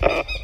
Ha ha ha.